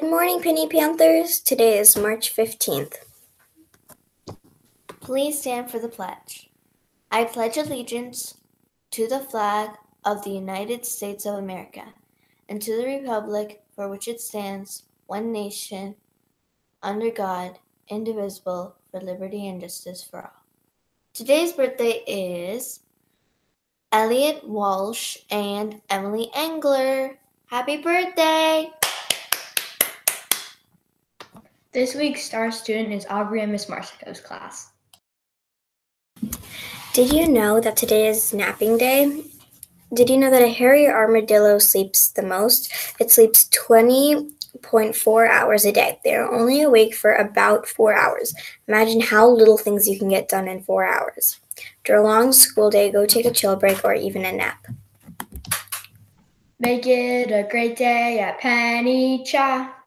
Good morning, Penny Panthers. Today is March 15th. Please stand for the pledge. I pledge allegiance to the flag of the United States of America and to the republic for which it stands, one nation, under God, indivisible, for liberty and justice for all. Today's birthday is Elliot Walsh and Emily Engler. Happy birthday! This week's star student is Aubrey in Miss Marsico's class. Did you know that today is napping day? Did you know that a hairy armadillo sleeps the most? It sleeps 20.4 hours a day. They are only awake for about four hours. Imagine how little things you can get done in four hours. After a long school day, go take a chill break or even a nap. Make it a great day at Penny Cha.